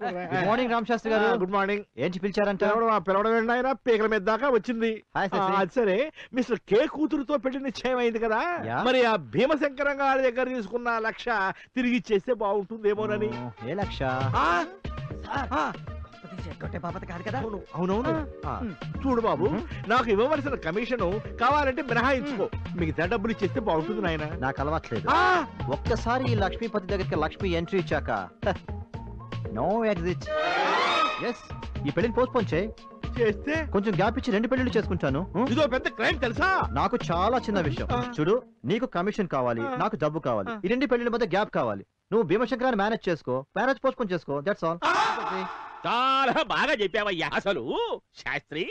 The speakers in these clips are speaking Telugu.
గుడ్ మార్నింగ్ రామ్ శాస్త్రి గారు. గుడ్ మార్నింగ్ ఏంటి పిలిచారంట పిలవడం ఏంటి ఆయన పీకల మీద దాకా వచ్చింది. అది సరే మిస్టర్ కే కూతురుతో పెళ్ళి నిశ్చయం అయింది కదా. మరి ఆ భీమశంకరం గారి దగ్గర తీసుకున్న లక్ష తిరిగి ఇచ్చేస్తే బాగుంటుందేమోనని. ఏ లక్ష? చూడు బాబు నాకు ఇవ్వవలసిన కమిషన్ కావాలంటే మినహాయించుకో. మిగతా డబ్బులు ఇచ్చేస్తే బాగుంటుంది నాయన. నాకు అలవాట్లేదు. ఒక్కసారి ఈ లక్ష్మీపతి దగ్గరికి లక్ష్మి ఎంట్రీ ఇచ్చాక నో ఎగ్జిట్ ఎస్ ఈ పెళ్ళిని పోస్ట్పోన్ చేయి. చేస్తే? కొంచెం గ్యాప్ ఇచ్చి రెండు పెళ్ళిళ్ళు చేసుకుంటాను? ఇదో పెద్ద క్రైమ్ తెలుసా? నాకు చాలా చిన్న విషయం. చూడు నీకు కమిషన్ కావాలి. నాకు డబ్బు కావాలి. ఈ రెండు పెళ్ళిళ్ళ మధ్య గ్యాప్ కావాలి. నువ్వు భీమశంకరాన్ని మేనేజ్ చేసుకో మ్యారేజ్ పోస్ట్పోన్ చేసుకో దట్స్ ఆల్ చాలా బాగా చెప్పావయ్యా. అసలు శాస్త్రి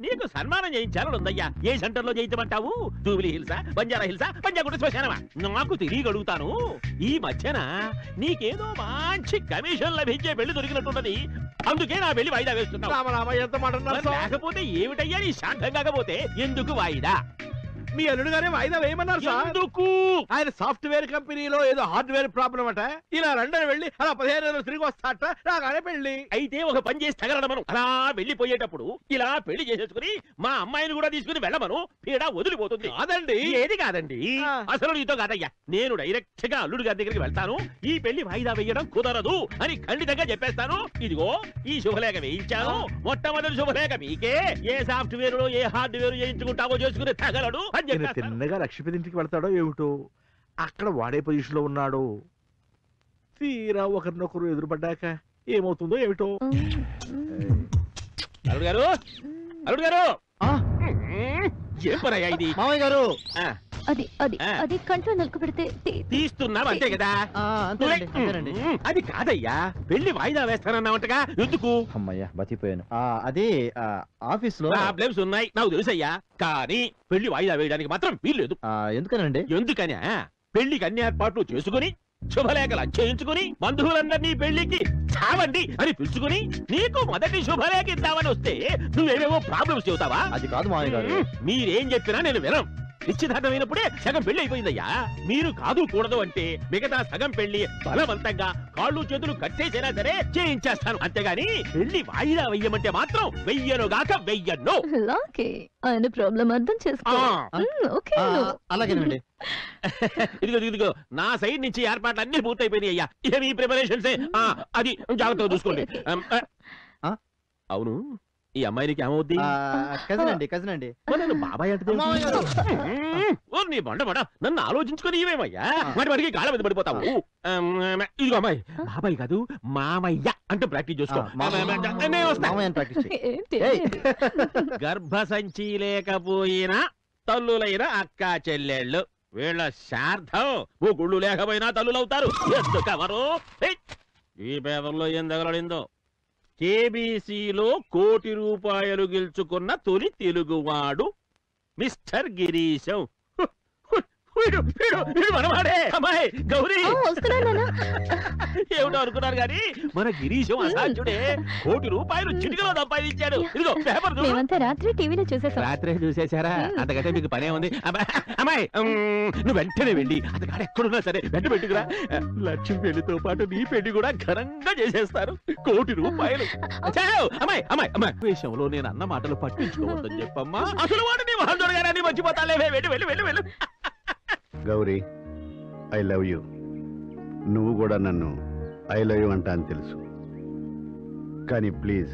నీకు సన్మానం చేయించాలని ఉందయ్యా ఏ సెంటర్లో చేయించమంటావు? జూబిలీ హిల్సా బంజారా హిల్సా పంజాగుట్ట శ్మశానమా? నాకు తిరిగి అడుగుతాను ఈ మధ్యన నీకేదో మంచి కమిషన్ లభించే పెళ్ళి దొరికినట్టున్నది అందుకే నా పెళ్ళి వాయిదా వేస్తున్నావు. సార్? లేకపోతే ఏమిటయ్యా నీ శాంతం కాకపోతే ఎందుకు వాయిదా? మీ అల్లుడు గారే వాయిదా వేయమన్నారు సార్. ఎందుకు? ఆయన సాఫ్ట్వేర్ కంపెనీలో ఏదో హార్డ్వేర్ ప్రాబ్లం అట. ఇలా లండన్ వెళ్ళి అలా పదిహేను రోజులు తిరిగి వస్తాట. రాగానే పెళ్ళి అయితే ఒక పని చేసి తగలడమను. అలా వెళ్ళిపోయేటప్పుడు ఇలా పెళ్ళి చేసేసుకుని మా అమ్మాయిని కూడా తీసుకుని వెళ్ళమను. పీడ వదిలిపోతుంది. కాదండి. ఏది కాదండి. అసలు నీతో కాదయ్యా. నేను డైరెక్ట్గా అల్లుడు గారి దగ్గరికి వెళ్తాను. ఈ పెళ్ళి వాయిదా వేయడం కుదరదు అని ఖండితంగా చెప్పేస్తాను. ఇదిగో ఈ శుభలేఖ వేయించాను. మొట్టమొదటి శుభలేఖ మీకే ఏ సాఫ్ట్వేర్లో ఏ హార్డ్వేర్ చేయించుకుంటావో చేసుకుని తగలడు. అని ఈయన చెప్పేస్తాను. తిన్నగా లక్ష్మీపతి ఇంటికి వెళ్తాడో ఏమిటో? అక్కడ వాడే పొజిషన్లో ఉన్నాడు. తీరా ఒకరినొకరు ఎదురుపడ్డాక ఏమవుతుందో ఏమిటో? అల్లుడు గారు! అల్లుడు గారు! ఆ. ఏం పనయ్యా ఇది? మామయ్య గారు! ఆ, అది అది ఆ. అది కంట్లో నలుకు పెడితే తీ- తీస్తున్నావు అంతే కదా? ఆ, అంతేనండి అంతేనండి. ఉమ్, అది కాదయ్యా. పెళ్ళి వాయిదా వేస్తానన్నావంటగా. ఎందుకు? అమ్మయ్యా బతిపోయాను ఆ, అది ఆ, ఆఫీస్లో ప్రాబ్లమ్స్ ఉన్నాయి నాకు తెలుసయ్యా. కానీ పెళ్ళి వాయిదా వేయడానికి మాత్రం వీల్లేదు. ఆ, ఎందుకనండి? ఎందుకని పెళ్ళికి అన్ని ఏర్పాట్లు చేసుకుని శుభలేఖలు చేయించుకుని బంధువులందరినీ పెళ్ళికి చావండి అని పిలుచుకుని నీకు మొదటి శుభలేఖ ఇద్దామని వస్తే నువ్వేమేమో ప్రాబ్లమ్స్ చెబుతావా? అది కాదు మామయ్య గారు. మీరేం చెప్పినా నేను వినం. నిశ్చితార్థమైనప్పుడే సగం పెళ్ళి అయిపోయిందయ్యా మీరు కాదు కూడదు అంటే మిగతా సగం పెళ్ళి బలవంతంగా కాళ్ళు చేతులు కట్టేసైనా సరే చేయించేస్తాను. అంతేగాని పెళ్ళి వాయిదా వెయ్యమంటే మాత్రం వెయ్యను. ఓకే. ఆయన ప్రాబ్లం అర్థం చేసుకో. అలాగేనండి. ఇదిగో ఇదిగో, నా సైడ్ నుంచి ఏర్పాట్లు అన్ని పూర్తయిపోయినాయి అయ్యా. ఇక మీ ప్రిపరేషన్స్ అది జాగ్రత్తగా చూసుకోండి? అవును. ఈ అమ్మాయికి ఏమవుద్ది? కజిన్ అండి కజిన్ అండి మరి నన్ను బాబాయ్ అంటే. నీ బండ బండ. నన్ను ఆలోచించుకొని ఇవేమయ్యా వాటి వాడికి గాళ్ళ మీద పడిపోతావు. ఇదిగో అమ్మాయి బాబాయ్ కాదు మామయ్య అంటే ప్రాక్టీస్ చేసుకో. ఆ, మామయ్య. నేను వస్తా మామయ్య ప్రాక్టీస్ చేయి. ఏంటి ఏయ్. గర్భసంచి లేకపోయినా తల్లులైన అక్క చెల్లెళ్ళు. వీళ్ళ శార్థం. ఓ గుళ్ళు లేకపోయినా తల్లులవుతారు. ఎందుకవరు! ఈ పేపర్లో ఏం తగలడిందో? కేబీసీలో కోటి రూపాయలు గెలుచుకున్న తొలి తెలుగువాడు మిస్టర్ గిరీశం. వీడు వీడు వీడు మనవాడే. అమ్మాయి గౌరీ. ఏమిటో అనుకున్నారు కానీ మన గిరీశం అసాధ్యుడే. కోటి రూపాయలు చిటికలో సంపాదించాడు. ఇదిగో పేపర్ మేమంతా రాత్రి టీవీలో చూసేసాం. రాత్రే చూసేశారా? అంతకంటే మీకు పనే ఉంది. అమ్మాయి నువ్వు వెంటనే వెళ్ళి అతగాడు ఎక్కడున్నా సరే వెంట పెట్టుకురా. లక్ష్మి పెళ్ళితో పాటు నీ పెళ్ళి కూడా ఘనంగా చేసేస్తారు. కోటి రూపాయలు. అమ్మాయి అమ్మాయి అమ్మాయి. విషయంలో నేను అన్న మాటలు పట్టించుకోవద్దని చెప్పమ్మా. అసలు వాడు నీ మొహం చూడగానే మర్చిపోతాలే వెళ్ళి వెళ్ళి వెళ్ళి వెళ్ళి. Gauri I love you. నువ్వు కూడా నన్ను ఐ లవ్ యూ అంటా అని తెలుసు. కానీ ప్లీజ్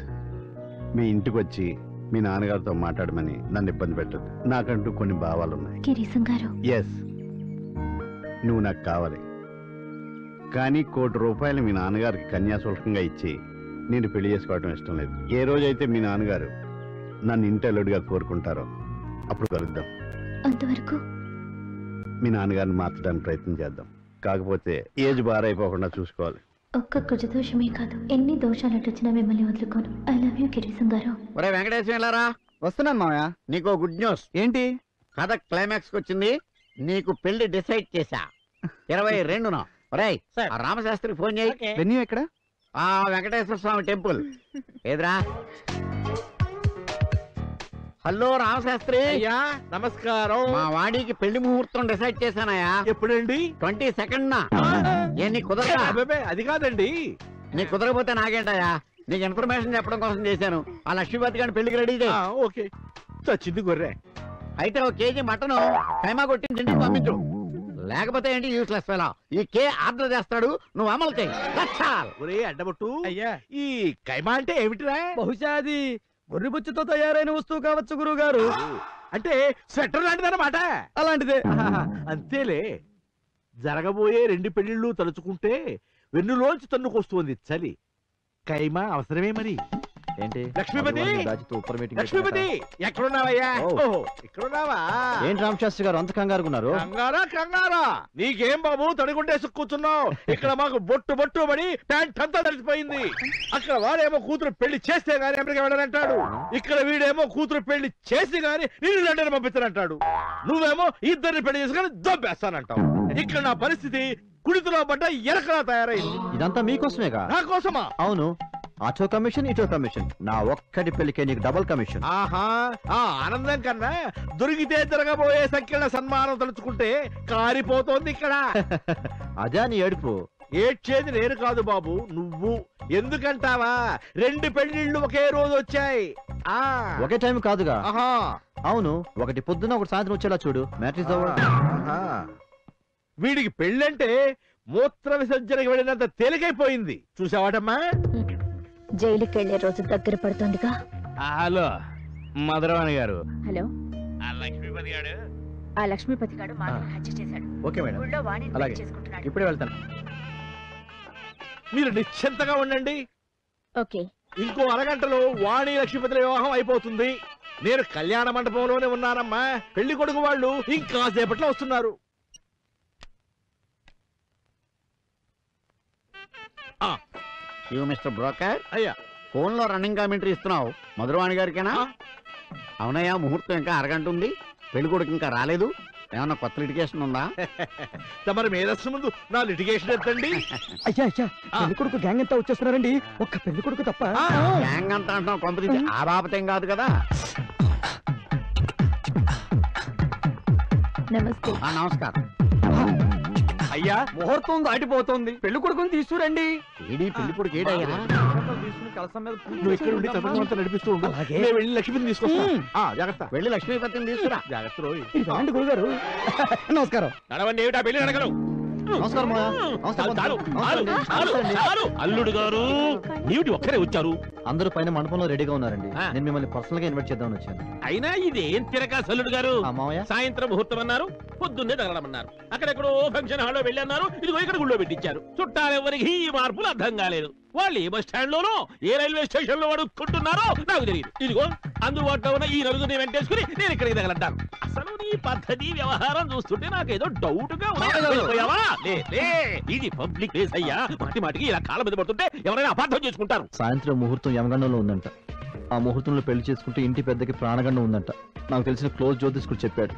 మీ ఇంటికి వచ్చి మీ నాన్నగారితో మాట్లాడమని నన్ను ఇబ్బంది పెట్టదు నాకంటూ కొన్ని భావాలు ఉన్నాయి గారు? ఎస్ నువ్వు నాకు కావాలి. కానీ కోటి రూపాయలు మీ నాన్నగారికి కన్యాశుల్కంగా ఇచ్చి నేను పెళ్ళి చేసుకోవడం ఇష్టం లేదు. ఏ రోజైతే మీ నాన్నగారు నన్ను ఇంటెల్లుడిగా కోరుకుంటారో అప్పుడు కలుద్దాం. అంతవరకు? మీ నాన్నగారిని మార్చడానికి ప్రయత్నం చేద్దాం. కాకపోతే ఏజ్ బారైపోకుండా చూసుకోవాలి. ఒక్క కుజదోషమే కాదు ఎన్ని దోషాలు అడ్డొచ్చినా మిమ్మల్ని వదులుకోను. ఐ లవ్ యూ గిరీశం గారు. ఒరే వెంకటేశ్వర వెళ్ళారా వస్తున్నాను మామయ్య నీకు గుడ్ న్యూస్. ఏంటి? కథ క్లైమాక్స్ వచ్చింది నీకు పెళ్ళి డిసైడ్ చేశా. ఇరవై రెండున. ఒరేయ్ ఆ రామశాస్త్రి ఫోన్ చేయి. వెన్యూ ఎక్కడ? ఆ వెంకటేశ్వర స్వామి టెంపుల్. ఏదిరా? హలో రామశాస్త్రి. అయ్యా నమస్కారం. మా వాడికి పెళ్ళి ముహూర్తం డిసైడ్ చేశానయ్యా. ఎప్పుడండి? ట్వంటీ సెకండ్ నా కుదరదా? అది కాదండి. నీకు కుదరకపోతే నాకేంటయ్యా? నీకు ఇన్ఫర్మేషన్ చెప్పడం కోసం చేశాను. ఆ లక్ష్మీపతి గారిని పెళ్ళికి రెడీ చేయి. ఆ, ఓకే. చచ్చింది గొర్రె. అయితే ఒక కేజీ మటన్ కైమా కొట్టి ఇంటికి పంపించు. లేకపోతే ఏంటి యూస్లెస్ ఫెలా ఈ కే ఆర్డర్ చేస్తాడు నువ్వు అమలు చేయి. ఒరే అడ్డబొట్టు. అయ్యా. ఈ కైమా అంటే ఏమిటిరా? బహుశా అది గొర్రెబుచ్చుతో తయారైన వస్తువు కావచ్చు గురువు గారు అంటే స్వెటర్ లాంటిదన్నమాట. అలాంటిదే. అంతేలే. జరగబోయే రెండు పెళ్ళిళ్ళు తలుచుకుంటే వెన్నులోంచి తన్నుకొస్తుంది చలి. కైమా అవసరమే మరి. ఏంటి? లక్ష్మీపతి! దాచితో ఉప్పర్ మీటింగ్ లక్ష్మీపతి! ఎక్కడున్నావయ్యా. ఓహో ఇక్కడున్నావా ఏంటి రామశాస్త్రి గారు అంత కంగారుగున్నారు కంగారా కంగారా? నీకేం బాబు తడిగుండేసి కూర్చున్నావు? ఇక్కడ మాకు బొట్టు బొట్టు పడి ప్యాంట్ అంతా తడిసిపోయింది. అక్కడ వాడేమో కూతురు పెళ్ళి చేస్తే గానీ అమెరికా వెళ్ళాలంటాడు ఇక్కడ వీడేమో కూతురు పెళ్ళి చేసి గానీ నేను లండన్ పంపించానంటాడు నువ్వేమో ఇద్దరిని పెళ్ళి చేసుకుని దొబ్బేస్తానంటావు. ఇక్కడ నా పరిస్థితి కుడితిలో పడ్డ ఎరకలా తయారైంది. ఇదంతా మీకోసమేగా? నా కోసమా? అవును. అటో కమిషన్ ఇటో కమిషన్. నా ఒక్కటి పెళ్ళికే నీకు డబుల్ కమిషన్. ఆహా ఆ ఆనందం కన్నా దొరికితే జరగబోయే సంఖ్యల సన్మానం తలుచుకుంటే కారిపోతోంది ఇక్కడ. అదే నీ ఏడుపు. ఏడ్చేది నేను కాదు బాబు నువ్వు. ఎందుకంటావా? రెండు పెళ్ళిళ్ళు ఒకే రోజు వచ్చాయి. ఆ. ఒకే టైం కాదుగా. ఆహా. అవును ఒకటి పొద్దున ఒకటి సాయంత్రం వచ్చేలా చూడు. మ్యాట్రిక్స్ ఆహా. వీడికి పెళ్ళంటే మూత్ర విసర్జనకి వెళ్ళినంత తేలికైపోయింది. చూసావాటమ్మా? జైలుకి వెళ్ళే రోజు దగ్గర పడుతోందిగా. హలో మధురవాణి గారు. హలో. ఆ లక్ష్మీపతి గారు. ఆ లక్ష్మీపతి గారు మాటలు హత్య చేశాడు. Okay madam. ఊళ్ళో వాణిని అలాగే. పెళ్ళి చేసుకుంటున్నాడు. ఇప్పుడే వెళ్తాను. మీరు నిశ్చింతగా ఉండండి. ఓకే. ఇంకో అరగంటలో వాణి లక్ష్మీపతుల వివాహం అయిపోతుంది. నేను కళ్యాణ మండపంలోనే ఉన్నానమ్మా. పెళ్ళి కొడుకు వాళ్ళు ఇంకా సేపట్లో వస్తున్నారు. యూ మిస్టర్ బ్రోకర్ అయ్యా. ఫోన్లో రన్నింగ్ కామెంటరీ ఇస్తున్నావు. మధురవాణి గారికేనా. అవునయ్యా ముహూర్తం ఇంకా అరగంట ఉంది పెళ్ళి కొడుకు ఇంకా రాలేదు. ఏమన్నా కొత్త లిటికేషన్ ఉందా? తమరి మేధస్సు ముందు నా లిటిగేషన్ ఎత్తండి. అయ్యా అయ్యా ఆ. పెళ్ళి కొడుకు గ్యాంగ్ అంతా వచ్చేస్తున్నారండి. ఒక్క పెళ్ళి కొడుకు తప్ప. గ్యాంగ్ అంతా అంటున్నావు కొంపదీసి. ఆ బాపతేం కాదు కదా? నమస్తే. ఆ నమస్కారం. అయ్యా ముహూర్తం దాటిపోతుంది. పెళ్ళి కొడుకుని తీసుకురండి. ఏడీ పెళ్ళి కొడుకు ఏడయ్యా? నువ్వు ఇక్కడ ఉండి తతంగం అంతా నడిపిస్తూ ఉండు. అలాగే. నేను వెళ్ళి లక్ష్మిని ఆ, జాగ్రత్త. వెళ్ళి లక్ష్మీపతిని తీసుకురా. జాగ్రత్త గురుగారు. నమస్కారం. నడవండి ఏమిటా పెళ్ళి నడకలు? నమస్కారం మాయా. నమస్కారం చాలు, చాలు, నమస్తే అండి. చాలు, నమస్తే అండి. చాలు. అల్లుడు గారు నీటి ఒక్కరే వచ్చారు అందరూ పైన మండపంలో రెడీగా ఉన్నారండి ఆ. నేను మిమ్మల్ని పర్సనల్గా ఇన్వైట్ చేద్దామని వచ్చాను అయినా ఇదేం తిరగా అల్లుడు గారు ఆ సాయంత్రం ముహూర్తం అన్నారు పొద్దున్నే తగలమన్నారు అక్కడెక్కడో ఫంక్షన్ హాల్లో వెళ్ళన్నారు ఇదిగో ఇక్కడ గుళ్ళో పెట్టించారు చుట్టాలెవరికి ఈ మార్పులు అర్థం కాలేదు వాళ్ళు ఏ బస్ స్టాండ్ లోనో ఏ రైల్వే స్టేషన్లో అడుక్కుంటున్నారో నాకు తెలియదు ఇదిగో అందుబాటులో ఉన్న ఈ నలుగురిని వెంటేసుకుని నేను ఇక్కడికి తగలంటాను. అసలు నీ పద్ధతి వ్యవహారం చూస్తుంటే నాకేదో డౌట్గా. ఇది పబ్లిక్ ప్లేస్ అయ్యా. మాటి మాటికి ఇలా కాళ్ళ మీద పడుతుంటే ఎవరైనా అపార్థం చేసుకుంటారు. సాయంత్రం ముహూర్తం యమగండంలో ఉందంట. ఆ ముహూర్తంలో పెళ్ళి చేసుకుంటే ఇంటి పెద్దకి ప్రాణగండం ఉందంట. నాకు తెలిసిన క్లోజ్ జ్యోతిష్కుడు చెప్పాడు.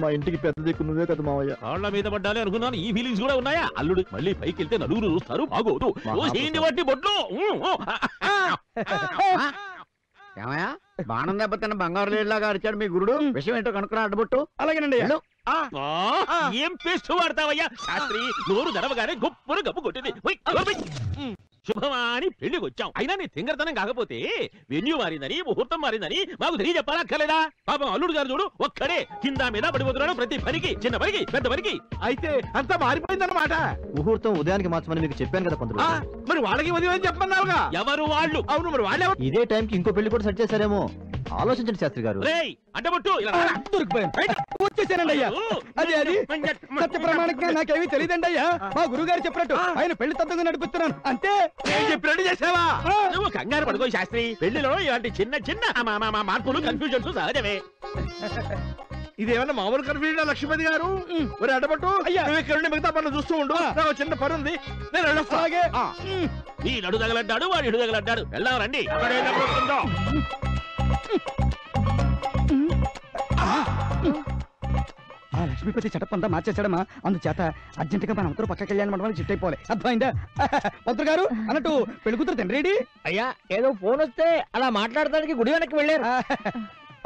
మా ఇంటికి పెద్ద దిక్కు నువ్వే కదా మావయ్య. కాళ్ళ మీద పడ్డాలి అనుకున్నాను ఈ ఫీలింగ్స్ కూడా ఉన్నాయా? అల్లుడు మళ్ళీ పైకి వెళ్తే నలుగురు చూస్తారు బాగోదు ఓ బొట్లు. ఊ, ఊ. ఏమయ్యా? బాణం దెబ్బతిన్న బంగారు లేడిలాగా అరిచాడు మీ గురుడు. విషయం ఏంటో కనుక్కున్నా అడ్డుబొట్టు. అలాగేనండి. వెళ్ళు. ఆ, ఏం పేస్ట్ వాడతావయ్యా? శాస్త్రి నోరు తెరవగానే గొప్పను గప్పు కొట్టింది. ఉయ్, నోరు మూయ్. శుభమా అని పెళ్ళికి వచ్చాం అయినా నీ తింగరతనం కాకపోతే వెన్యూ మారిందని ముహూర్తం మారిందని మాకు తెలియ చెప్పాలక్కర్లేదా పాపం అల్లుడు గారు చూడు ఒక్కడే కింద మీద పడిపోతున్నాడు ప్రతి పనికి చిన్న పనికి పెద్ద పనికి. అయితే అంతా మారిపోయిందన్నమాట. ముహూర్తం ఉదయానికి మార్చమని మీకు చెప్పాను కదా గారు. మరి వాళ్ళకి ఉదయం అని చెప్పమన్నావుగా? ఎవరు వాళ్ళు? అవును మరి వాళ్ళెవరు? ఇదే టైంకి ఇంకో పెళ్ళి కూడా సెట్ చేశారేమో. ఆలోచించండి శాస్త్రి గారు. రేయ్ ఇలా. వచ్చేసానండి అయ్యా. అది అది. సత్య ప్రమాణంగా నాకేమీ తెలియదండి అయ్యా. మా గురువు గారు చెప్పినట్టు ఆయన పెళ్ళి తత్వంగా నడిపిస్తున్నాను. అంతే. నేను చెప్పినట్టు చేసావా నువ్వు కంగారు పడుకో శాస్త్రి. పెళ్ళిలో ఇలాంటి చిన్న చిన్న మా- మా- మా మార్పులు కన్ఫ్యూజన్స్ సహజమే. ఇదేమన్నా మామూలు కన్ఫ్యూజన్ లక్ష్మీపతి గారు? మరి అడ్డపట్టు అయ్యా. నువ్వు ఇక్కడ నుండి మిగతా పనులు చూస్తూ ఉండు. నాకు ఒక చిన్న పని ఉంది. నేను వెళ్ళొస్తా. అలాగే. ఆ. ఈ నడు తగలడ్డాడు వాడు ఇడు తగలడ్డాడు. వెళ్దాం రండి. అక్కడే. ఆ లక్ష్మీపతి చెటప్ అంతా మార్చేసాడమ్మా అందుచేత అర్జెంట్గా మన అందరూ పక్క కళ్యాణ మండపానికి షిఫ్ట్ అయిపోవాలి. అర్థమైందా? మంత్రి గారు అన్నట్టు పెళ్ళి కూతురు తండ్రి రెడీ అయ్యా ఏదో ఫోన్ వస్తే అలా మాట్లాడడానికి గుడి వెనక్కి వెళ్ళారు.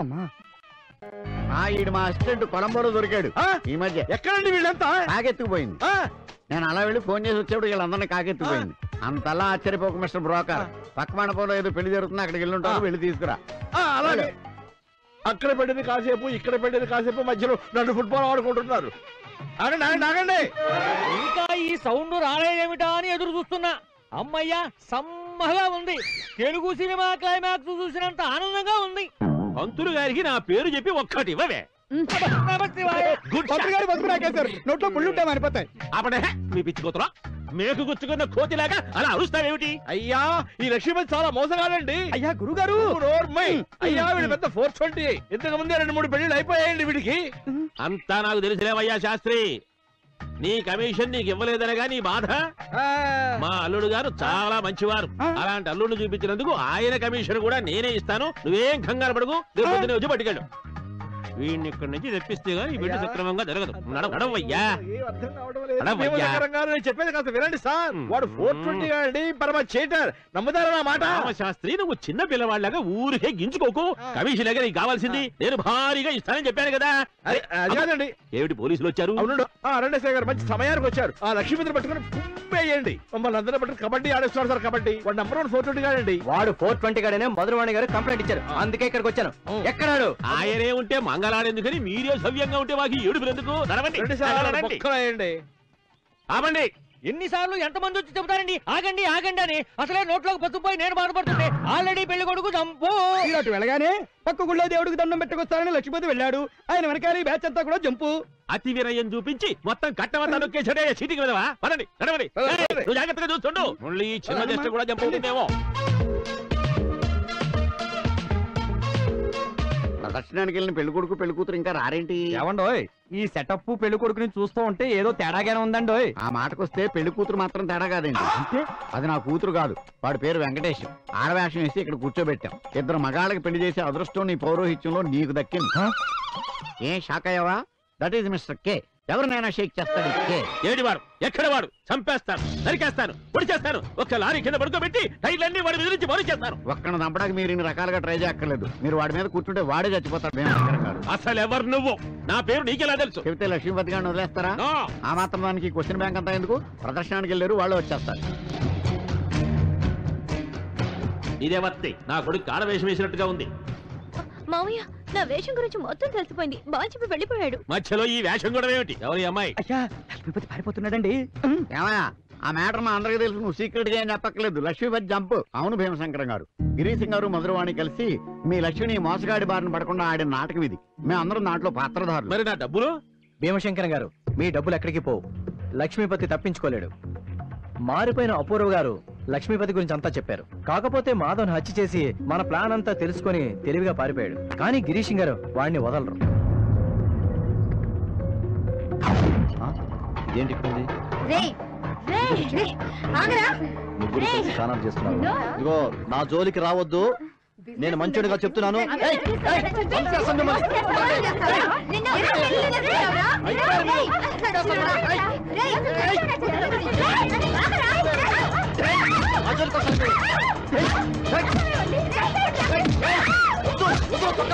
అమ్మా. ఆ ఈడు మా అసిస్టెంట్ కొలంబోలో దొరికాడు. ఆ? ఈ మధ్య. ఎక్కడండి వీళ్ళంతా? కాకెత్తుకుపోయింది. నేను అలా వెళ్ళి ఫోన్ చేసి వచ్చేప్పుడు వీళ్ళందరినీ కాకెత్తుకుపోయింది. అంతలా ఆశ్చర్యపోక మిస్టర్ బ్రోకర్. పక్క మండపంలో ఏదో పెళ్ళి జరుగుతుంది? అక్కడికి వెళ్ళి ఉంటారు వెళ్ళి తీసుకురా. ఆ, అలాగే. అక్కడ పెట్టింది కాసేపు ఇక్కడ పెట్టింది కాసేపు మధ్యలో నన్ను ఫుట్బాల్ ఆడుకుంటున్నారు. ఆగండి ఆగండి ఆగండి. ఇంకా ఈ సౌండ్ రాలేదేమిటా అని ఎదురు చూస్తున్నా. అమ్మయ్యా సమ్మగా ఉంది. తెలుగు సినిమా క్లైమాక్స్ చూసినంత ఆనందంగా ఉంది. పంతులు గారికి నా పేరు చెప్పి ఒక్కటి ఇవ్వవే. గుడ్ గారు నోట్లో ఉంటే మారిపోతాయి అప్పుడే మీ పిచ్చి కూతురా. మేకు గుచ్చుకున్న కోతిలాగా అలా అరుస్తావేమిటి? అయ్యా ఈ లక్ష్మీపతి చాలా మోసగాడండి అయ్యా గురుగారు. అయ్యా వీడి పెద్ద ఫోర్ ట్వంటీ. ఇంతకు ముందే రెండు మూడు పెళ్ళిళ్ళు అయిపోయాయండి వీడికి. అంతా నాకు తెలిసిలేవయ్యా శాస్త్రి. నీ కమిషన్ నీకు ఇవ్వలేదనగా నీ బాధ? మా అల్లుడు గారు చాలా మంచివారు. అలాంటి అల్లుడిని చూపించినందుకు ఆయన కమిషన్ కూడా నేనే ఇస్తాను. నువ్వేం కంగారు రేపు వచ్చి పట్టుకెళ్ళు. వీడిని ఇక్కడి నుంచి తెప్పిస్తే గానీ ఈ బిడ్డ సక్రమంగా జరగదు. నడవయ్యా చెప్పేది కాస్త వినండి సార్. మ్. వాడు ఫోర్ ట్వంటీ అండి పరమ చేటర్ నమ్ముతారా నా మాట? రామశాస్త్రి నువ్వు చిన్న పిల్లవాళ్ళగా ఊరికే గించుకోకు కమిషన్ దగ్గర నీకు కావాల్సింది నేను భారీగా ఇస్తానని చెప్పాను కదా. అది అది ఏమిటి పోలీసులు వచ్చారు? అవును ఆ రెండేశ్వర గారు మంచి సమయానికి వచ్చారు. ఆ లక్ష్మీపతిని పట్టుకుని పుమ్మేయండి మమ్మల్ని అందరూ పట్టుకుని కబడ్డీ ఆడేస్తున్నారు సార్ కబడ్డీ. వాడు నంబర్ వన్ ఫోర్ ట్వంటీ గాడండి వాడు ఫోర్ ట్వంటీ గాడనే మధురవాణి గారు కంప్లైంట్ ఇచ్చారు. అందుకే ఇక్కడికి వచ్చాను. ఎక్కడాడు ఆయనే ఉంటే మంగళాడెందుకని మీరే సవ్యంగా ఉంటే మాకు ఏడుపు ఎందుకు? నడవండి. ఆపండి. ఎన్నిసార్లు ఎంతమంది వచ్చి చెబుతారండి? ఆగండి ఆగండి అని అసలే నోట్లోకి పట్టుకుపోయి నేను బాధపడుతుంటే ఆల్రెడీ పెళ్ళి కొడుకు చంపు. అటు వెళ్ళగానే పక్క గుళ్ళో దేవుడికి దండం పెట్టుకొస్తారని లక్ష్మీపతి వెళ్ళాడు. ఆయన వెనకాల బ్యాచ్ అంతా కూడా జంపు. అతి వినయం చూపించి మొత్తం కట్టమంతా నొక్కేసాడే చీటికి వినవా పదండి నడవండి. జాగ్రత్తగా చూస్తుండు. మళ్ళీ చిన్న జస్ట్ కూడా చంపుతుందేమో ప్రదర్శనానికి వెళ్ళిన పెళ్ళి కొడుకు పెళ్ళి కూతురు ఇంకా రారేంటి? ఏమండోయ్ ఈ సెటప్ పెళ్ళి కొడుకుని చూస్తూ ఉంటే ఏదో తేడాగానే ఉందండోయ్. ఆ మాటకొస్తే పెళ్ళి కూతురు మాత్రం తేడా కాదండి. అది నా కూతురు కాదు వాడి పేరు వెంకటేష్. ఆడవేషం వేసి ఇక్కడ కూర్చోబెట్టాం. ఇద్దరు మగాళ్ళకి పెళ్ళి చేసే అదృష్టం నీ పౌరోహిత్యంలో నీకు దక్కింది. ఏం షాక్ అయ్యావా? దట్ ఈస్ మిస్టర్ కే ఎవరినైనా షేక్ చేస్తాడు? ఏడి వాడు ఎక్కడ వాడు చంపేస్తాను నరికేస్తాను పొడి చేస్తాను ఒక్క లారీ కింద పడుకోబెట్టి టైర్లన్నీ వాడి మీద నుంచి పొడి చేస్తాను ఒక్కడిని చంపడానికి మీరు ఇన్ని రకాలుగా ట్రై చేయక్కర్లేదు. మీరు వాడి మీద కూర్చుంటే వాడే చచ్చిపోతాడు. అసలు ఎవరు నువ్వు? నా పేరు నీకెలా తెలుసు? చెబితే లక్ష్మీపతి గారిని వదిలేస్తారా. ఆ మాత్రం దానికి క్వశ్చన్ బ్యాంక్ అంతా ఎందుకు? ప్రదర్శనానికి వెళ్ళారు వాళ్ళు వచ్చేస్తారు. ఇదే వత్తి. నా కొడుకు కాడవేషం వేసినట్టుగా ఉంది. మామయ్య నా వేషం గురించి మొత్తం తెలిసిపోయింది. బాగా చెప్పి వెళ్ళిపోయాడు. మధ్యలో ఈ వేషం కూడా ఏమిటి? ఎవరి అమ్మాయి? అయ్యా లక్ష్మీపతి పారిపోతున్నాడండి. ఏమయ్యా ఆ మ్యాటర్ మా అందరికీ తెలుసు. నువ్వు సీక్రెట్గా ఏం చెప్పక్కర్లేదు. లక్ష్మీపతి జంప్. అవును భీమశంకరం గారు. గిరీశం గారు మధురవాణి కలిసి మీ లక్ష్మిని మోసగాడి బారిన పడకుండా ఆడిన నాటకం ఇది. మేమందరం దాంట్లో పాత్రధారులు. మరి నా డబ్బులు? భీమశంకర్ గారు మీ డబ్బులు ఎక్కడికి పోవు. లక్ష్మీపతి తప్పించుకోలేడు. మారిపోయిన అపూర్వ గారు లక్ష్మీపతి గురించి అంతా చెప్పారు కాకపోతే మాధవ్ని హత్య చేసి మన ప్లాన్ అంతా తెలుసుకొని తెలివిగా పారిపోయాడు కానీ గిరీష్ గారు వాడిని వదలరు చేస్తున్నారు ఇదిగో నా జోలికి రావద్దు నేను మంచోడిగా చెప్తున్నాను ఏయ్, చంపేస్తాను మిమ్మల్ని. నా జోలికి వస్తాను. ఏయ్, ఏయ్, వద్దు, వద్దు,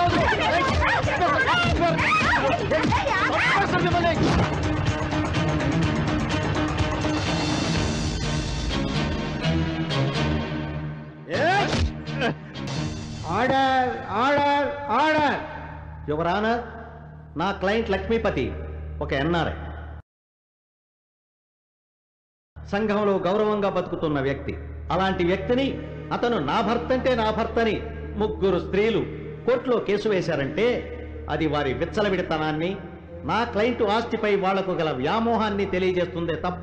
సంఘంలో గౌరవంగా బతుకుతున్న వ్యక్తి. అలాంటి వ్యక్తిని అతను నా భర్త అంటే నా భర్తని ముగ్గురు స్త్రీలు కోర్టులో కేసు వేశారంటే అది వారి విచ్చలవిడితనాన్ని నా క్లయింట్ ఆస్తిపై వాళ్ళకు గల వ్యామోహాన్ని తెలియజేస్తుందే తప్ప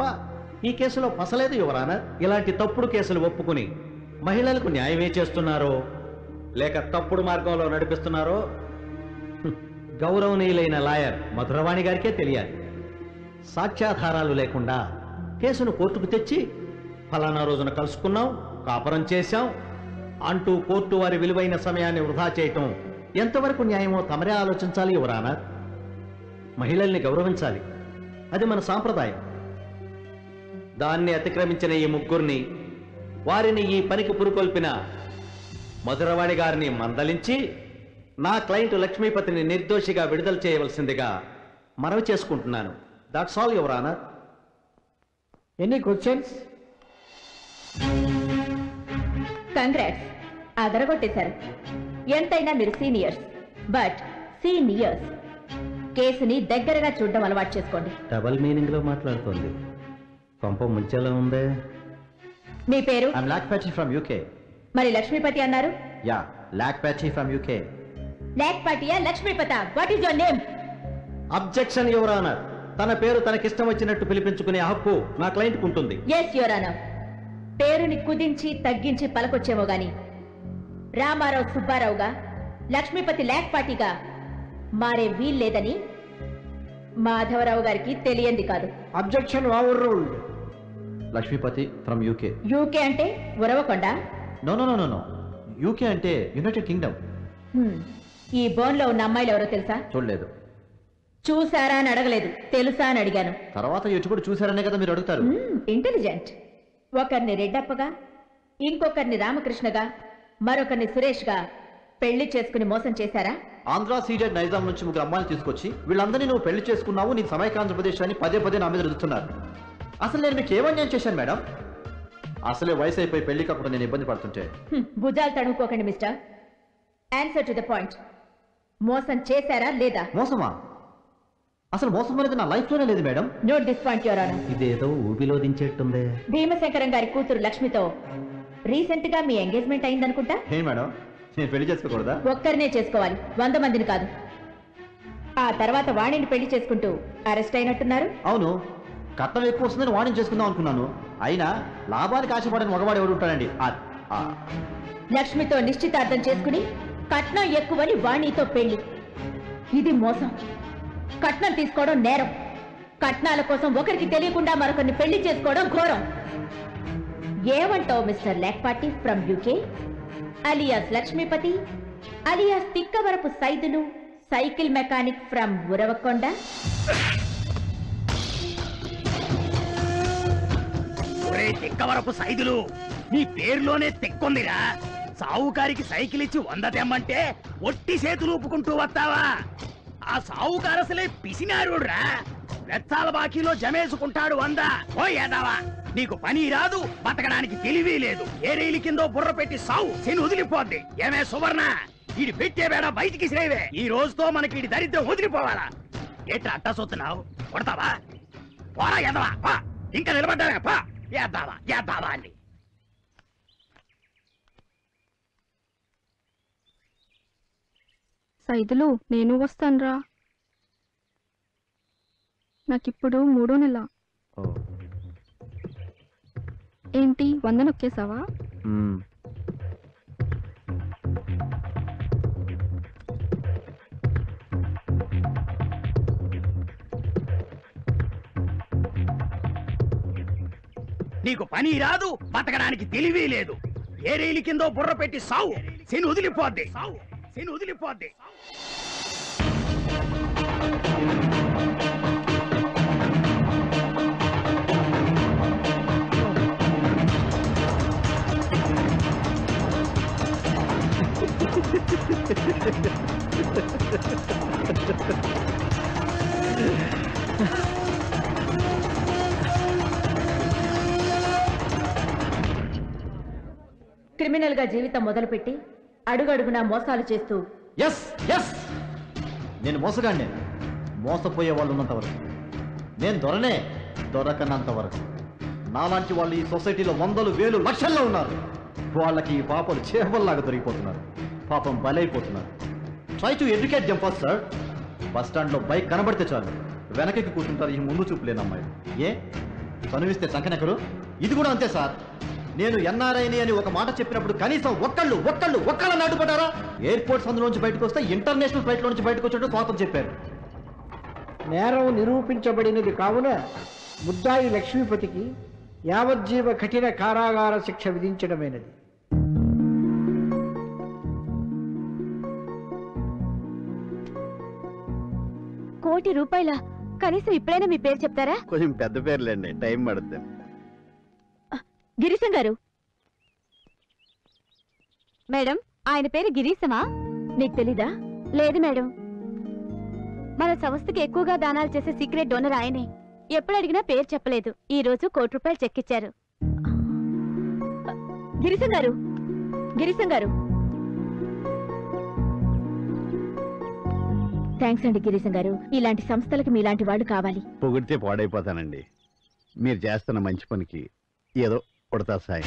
ఈ కేసులో పసలేదు యువరాన. ఇలాంటి తప్పుడు కేసులు ఒప్పుకుని మహిళలకు న్యాయమే చేస్తున్నారో లేక తప్పుడు మార్గంలో నడిపిస్తున్నారో? గౌరవనీయులైన లాయర్ మధురవాణి గారికే తెలియాలి. సాక్ష్యాధారాలు లేకుండా కేసును కోర్టుకు తెచ్చి ఫలానా రోజున కలుసుకున్నాం కాపురం చేశాం. అంటూ కోర్టు వారి విలువైన సమయాన్ని వృధా చేయటం ఎంతవరకు న్యాయమో తమరే ఆలోచించాలి యువరానర్ మహిళల్ని గౌరవించాలి. అది మన సాంప్రదాయం. దాన్ని అతిక్రమించిన ఈ ముగ్గురిని వారిని ఈ పనికి పురుకొల్పిన మధురవాణి గారిని మందలించి నా క్లయింట్ లక్ష్మీపతిని నిర్దోషిగా విడుదల చేయవలసిందిగా మనవి చేసుకుంటున్నాను. That's all your honour. Any questions congrats అదరగొట్టేశారు. ఎంతైనా మీరు సీనియర్స్ బట్ సీనియర్స్ కేసుని దగ్గరగా చూడడం అలవాటు చేసుకోండి. డబల్ మీనింగ్లో మాట్లాడుతోంది. పంప ముంచేలా ఉందే? మీ పేరు? I'm Lock Patchy from UK మరి లక్ష్మీపతి అన్నారు? Yeah Lock Patchy from UK Lock Patia Lakshmipathi what is your name objection your honour తన పేరు తనకిష్టం వచ్చినట్టు పిలిపించుకునే హక్కు నా క్లయింట్ ఉంటుంది. ఎస్ పేరుని కుదించి తగ్గించి పలకొచ్చేమో గాని. రామారావు సుబ్బారావుగా లక్ష్మీపతి లాక్ పాటిగా మారే వీల్లేదని మాధవరావు గారికి తెలియంది కాదు. Objection Lakshmipathi from UK UK అంటే Uravakonda? No no no no UK అంటే యునైటెడ్ కింగ్డమ్ హ్మ్. ఈ బోన్లో ఉన్న అమ్మాయిలు ఎవరో తెలుసా? చూడలేదు. చూసారా అని అడగలేదు. తెలుసా అని అడిగాను. తర్వాత ఎటు కూడా చూసారనే కదా మీరు అడుగుతారు. ఇంటెలిజెంట్ ఒకరిని రెడ్డప్పగా ఇంకొకరిని రామకృష్ణగా మరొకరిని సురేష్గా పెళ్ళి చేసుకుని మోసం చేశారా? ఆంధ్ర సీడెడ్ నైజాం నుంచి ముగ్గురు అమ్మాయిలు తీసుకొచ్చి వీళ్ళందరినీ నువ్వు పెళ్ళి చేసుకున్నావు నీ సమైక్య ఆంధ్రప్రదేశ్ అని పదే పదే నా మీద రుదుతున్నారు అసలు నేను మీకు ఏమన్యాయం చేశాను మేడం? అసలే వయసు అయిపోయి పెళ్ళి కాకుండా నేను ఇబ్బంది పడుతుంటే. భుజాలు తడుముకోకండి mister. Answer to the point మోసం చేశారా లేదా? మోసమా? అసలు మోసం అనేది నా లైఫ్లోనే లేదు madam. Note this point your honour ఇదేదో ఊబిలో దించేట్టుంది. భీమశంకరం గారి కూతురు లక్ష్మితో రీసెంట్గా మీ ఎంగేజ్మెంట్ అయిందనుకుంటా? ఏ మేడం. నేను పెళ్ళి చేసుకోకూడదా? ఒక్కరినే చేసుకోవాలి. వంద మందిని కాదు. ఆ తర్వాత వాణిని పెళ్ళి చేసుకుంటూ అరెస్ట్ అయినట్టున్నారు. అవును. కట్నం ఎక్కువ వస్తుందని వాణిజ్యం చేసుకుందాం అనుకున్నాను. అయినా లాభానికి ఆశపడని మగవాడు ఎవడు ఉంటాడండి? లక్ష్మితో నిశ్చితార్థం చేసుకుని కట్నం ఎక్కువని వాణితో పెళ్ళి. ఇది మోసం. కట్నం తీసుకోవడం నేరం. కట్నాల కోసం ఒకరికి తెలియకుండా మరొకరిని పెళ్ళి చేసుకోవడం ఘోరం. ఏమంటావు mister Lakpati from UK? Alias Lakshmipathi alias Tikkavarapu Saidulu cycle mechanic from Uravakonda? Tikkavarapu Saidulu నీ పేరులోనే తెక్కుందిరా. సావుకారికి సైకిల్ ఇచ్చి వంద తెమ్మంటే ఒట్టి చేతులు ఊపుకుంటూ వస్తావా? ఆ సావుకారు పిసినారుడ్రా. వెచ్చాల బాకీలో జమేసుకుంటాడు వంద. ఓ ఏదావా నీకు పని రాదు బతకడానికి తెలివి లేదు. ఏ రైలు కిందో బుర్ర పెట్టి సావు శని వదిలిపోద్ది. ఏమే సువర్ణ ఇది పెట్టే వేడ బయటికి శ్రేవే ఈ రోజుతో మనకి ఇది దరిద్రం వదిలిపోవాలా? ఎట్లా అట్టా సొత్తున్నావు? కొడతావా? పోరా ఎదవా పా. ఇంకా నిలబడ్డావే పా. ఏద్దావా ఏద్దావా అని. సైదులు నేను వస్తానురా. నాకిప్పుడు మూడో నెల. ఏంటి వంద నొక్కేసావా నీకు పని రాదు బతకడానికి తెలివి లేదు. ఏ రైలు కిందో బుర్ర పెట్టి సావు శని వదిలిపోద్ది. సావు శని వదిలిపోద్ది. క్రిమినల్గా జీవితం మొదలుపెట్టి అడుగడుగునా మోసాలు చేస్తూ. ఎస్ ఎస్ నేను మోసగాడిని. మోసపోయే వాళ్ళు ఉన్నంత వరకు నేను దొరనే దొరకనంత వరకు నాలాంటి వాళ్ళు ఈ సొసైటీలో వందలు వేలు లక్షల్లో ఉన్నారు. వాళ్ళకి ఈ పాపలు చేపల్లాగా దొరికిపోతున్నారు. పాపం బలైపోతున్నారు. Try to educate them first sir bus స్టాండ్లో బైక్ కనబడితే చాలు. వెనకకి కూర్చుంటారు ఈ ముందు చూపు అమ్మాయి ఏ? చనువిస్తే సంకనెక్కరు ఇది కూడా అంతే సార్ నేను ఎన్ఆర్ఐని అని ఒక మాట చెప్పినప్పుడు కనీసం ఒక్కళ్ళు ఒక్కళ్ళు ఒక్కళ్ళ నాటుపడ్డారా ఎయిర్పోర్ట్స్ అందులోంచి బయటకు వస్తే ఇంటర్నేషనల్ ఫ్లైట్ నుంచి బయటకు వచ్చినట్టు స్వాగతం చెప్పారు. నేరం నిరూపించబడినది కావున ముద్దాయి లక్ష్మీపతికి యావజ్జీవ కఠిన కారాగార శిక్ష విధించడమైనది. కోటి రూపాయల? కనీసం ఇప్పుడైనా మీ పేరు చెప్తారా? కొంచెం పెద్ద పేర్లేండి టైం పడుతుంది గిరీశం గారు. మేడం ఆయన పేరు గిరీశమా? మీకు తెలీదా? లేదు మేడం. మన సంస్థకి ఎక్కువగా దానాలు చేసే సీక్రెట్ డోనర్ ఆయనే. ఎప్పుడు అడిగినా పేరు చెప్పలేదు. ఈ రోజు కోటి రూపాయలు చెక్ ఇచ్చారు. గిరీశం గారు గిరీశం గారు. థ్యాంక్స్ అండి గిరీశం గారు. ఇలాంటి సంస్థలకు మీలాంటి వాళ్ళు కావాలి. పొగిడితే పాడైపోతానండి. మీరు చేస్తున్న మంచి పనికి ఏదో കൊടുത്താ സായി